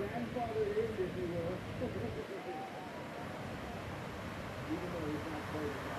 grandfather in, if you will. Thank you.